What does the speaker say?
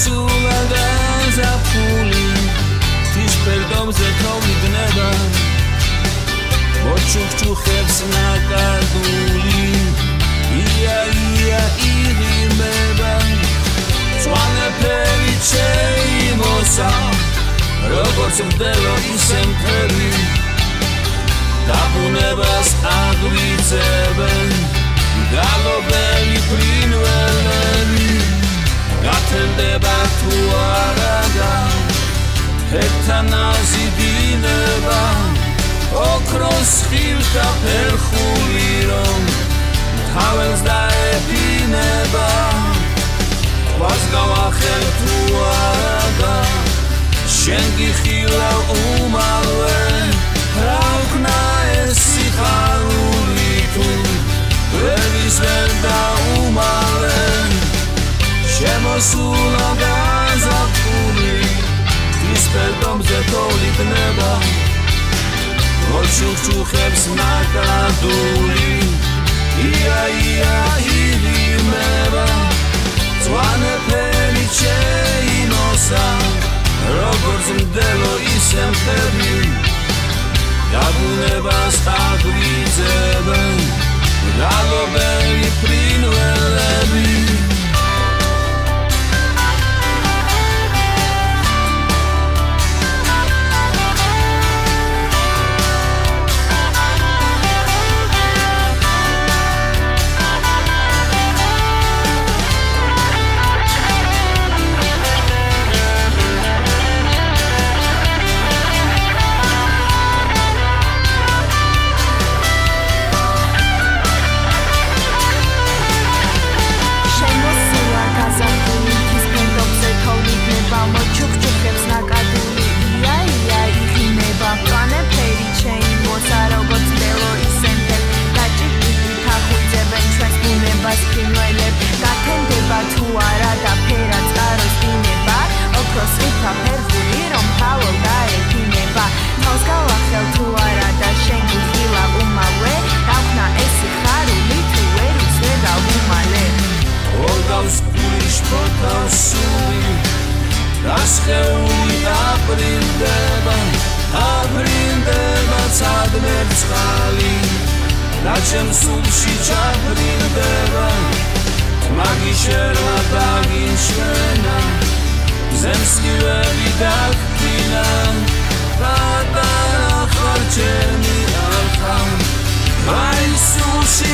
შემოსულა და ზაფხული თის ფერდომზე თოვიდნება მოჩუქჩუხებს ნაკადული ია ია იღიმება. სვანეფერი შეიმოსა როგორც მდელო ისე ერთანაზი დინება ოქროს ხილთა ფერხული რომ თაველს დაეფინება. ყვას გავახელ თუ არადა შენ გიხილა უმალვე რა ვქნა ეს სიხარული თუ? ვერ დაუმალე შემოსულა გაზაფხული ის ფერდომზე თოლიდნება მოჩუქჩუხებს ნაკადული. ია ია იდიმება ძვანეფერი შეინოსა როგორც მდელო ისე მთელი გაბუნებას აგვიძებენ გალობელი ფრინველები ასხეული აბრინდება აბრინდება ცადმერცხალი და ჩემ სულში ჩაბრინდება მაგი შერმა დაგინშვენა ზემსკივები დაგფინა პატარა ხარ ჩემი ალხა აი სულში